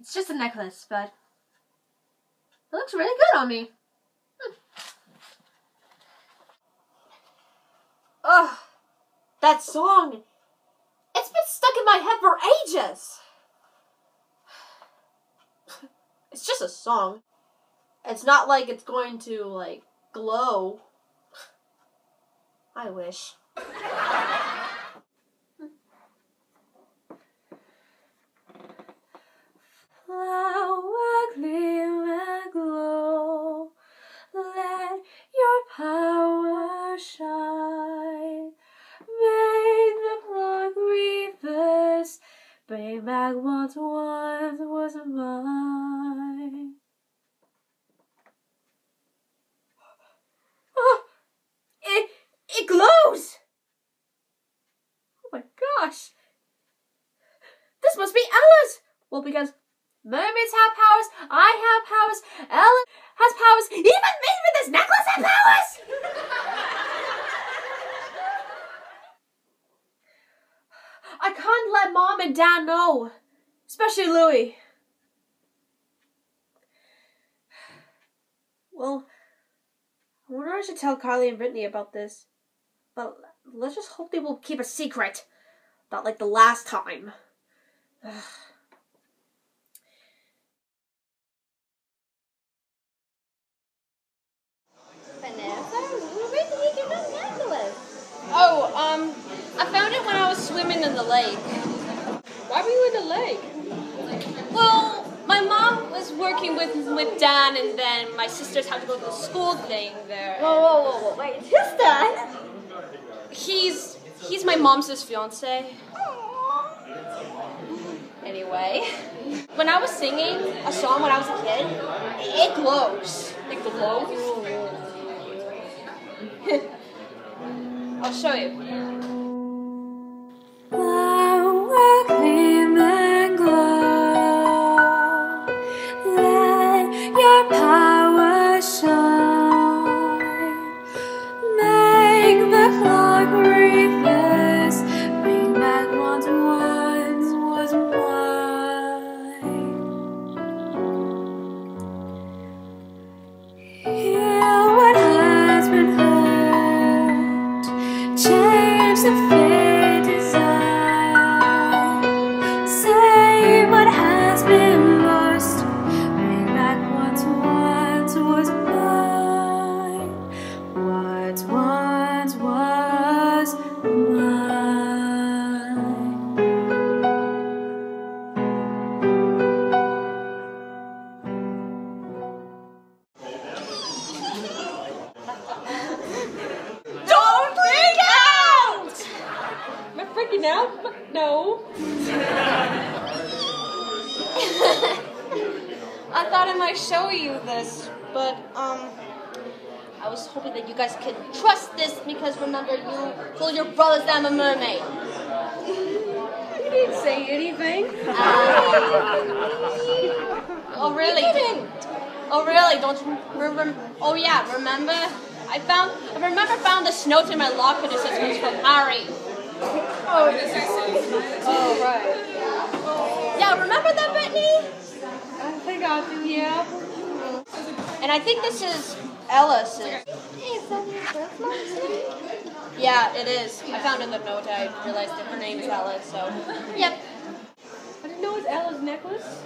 It's just a necklace, but it looks really good on me. Hmm. Ugh, that song. It's been stuck in my head for ages. It's just a song. It's not like it's going to, like, glow. I wish. Flower gleam and glow, let your power shine. Make the clock reverse, bring back what once was mine. Oh, it it glows! Oh my gosh! This must be Ella's! Well, because mermaids have powers, I have powers, Ellen has powers, even even this necklace has powers! I can't let mom and dad know, especially Louis. Well, I wonder if I should tell Carly and Brittany about this. But let's just hope they will keep a secret. Not like the last time. Swimming in the lake. Why were you in the lake? Well, my mom was working with with Dan, and then my sisters had to go to the school thing there. Whoa, whoa, whoa, whoa, wait, who's that? He's he's my mom's fiance. Anyway, when I was singing a song when I was a kid, it glows. It glows. I'll show you. Was hoping that you guys could trust this because remember you told your brothers that I'm a mermaid. You didn't say anything. Oh really? Oh really? Don't you remember? Oh yeah, remember? I found. I remember found this note in my locker that says it was from Harry. Oh, oh right. Yeah, remember that, Brittany? I think I do. Yeah. And I think this is Ella's. Yeah, it is. I found in the note. I realized that her name is Ella. So, yep. I didn't know it was Ella's necklace.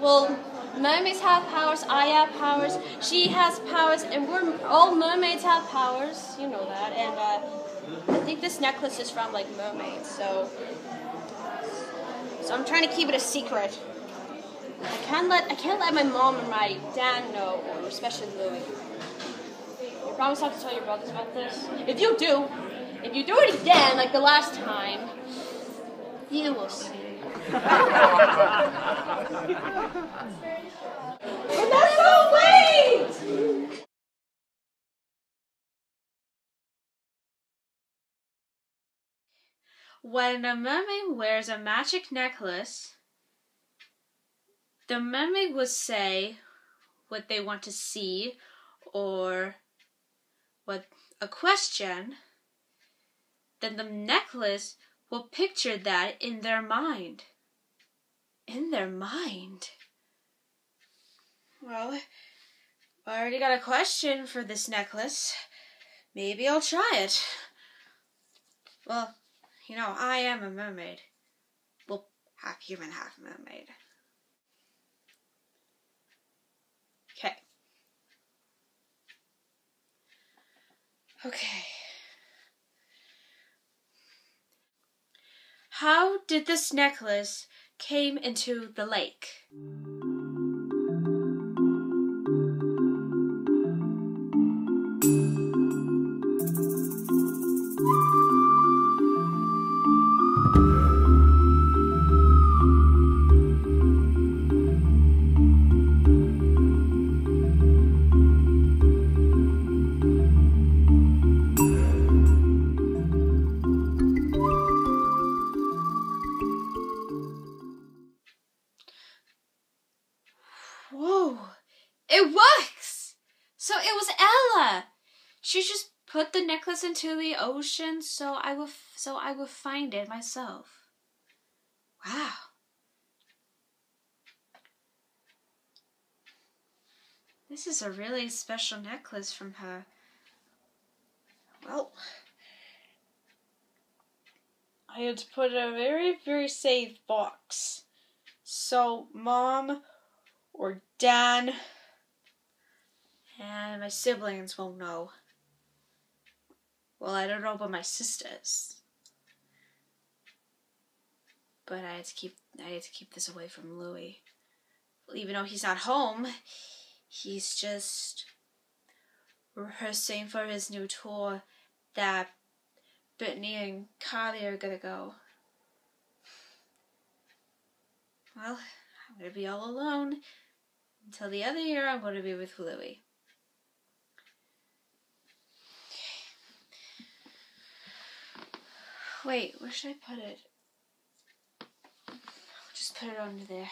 Well, mermaids have powers. I have powers. She has powers, and we're all mermaids have powers. You know that. And uh, I think this necklace is from like mermaids. So, so I'm trying to keep it a secret. I can't let I can't let my mom and my dad know, or especially Louis. You promise not to tell your brothers about this. If you do, if you do it again, like the last time, you will see. Vanessa, wait! When a mermaid wears a magic necklace, the mermaid will say what they want to see or what a question, then the necklace will picture that in their mind. in their mind? Well, I already got a question for this necklace. Maybe I'll try it. Well, you know, I am a mermaid. Well, half human, half mermaid. Okay. Okay. How did this necklace came into the lake? It works! So it was Ella. She just put the necklace into the ocean so I will so I will find it myself. Wow. This is a really special necklace from her. Well, I had to put it in a very, very safe box. So, Mom or Dan and my siblings won't know. Well, I don't know about my sisters. But I had to keep I had to keep this away from Louis. Even though he's not home, he's just rehearsing for his new tour that Brittany and Carly are gonna go. Well, I'm gonna be all alone until the other year. I'm gonna be with Louis. Wait, where should I put it? I'll just put it under there.